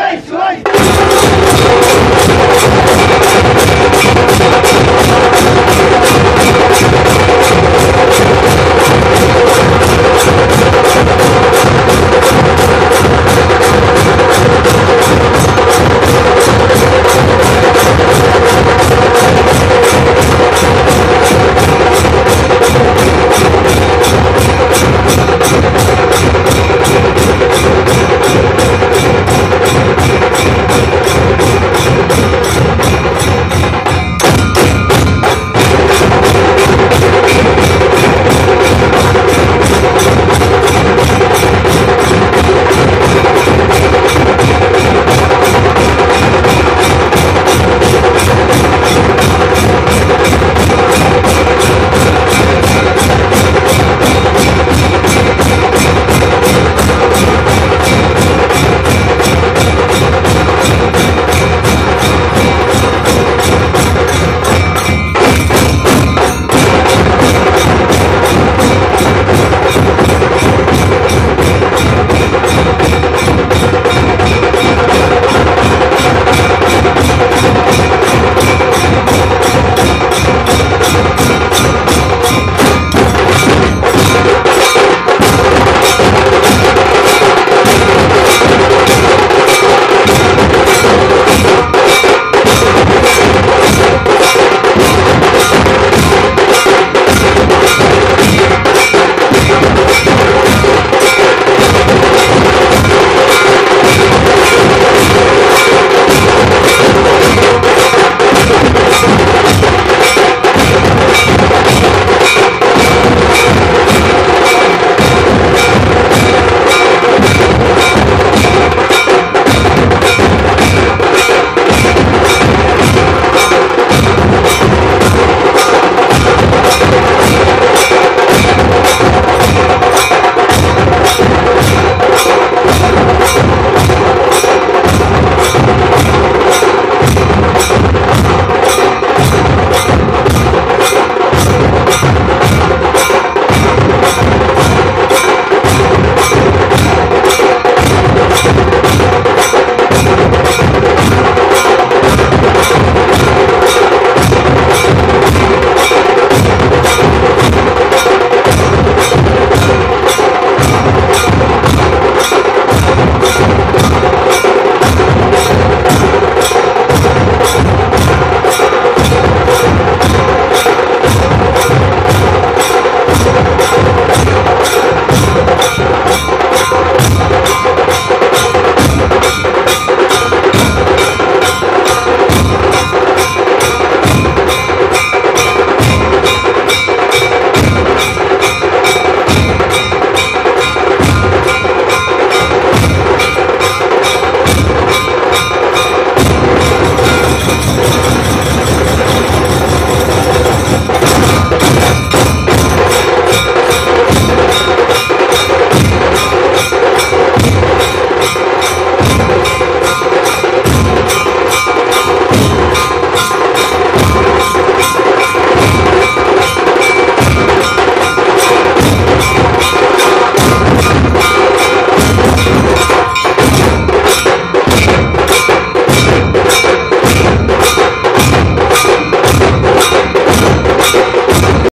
Jai Jai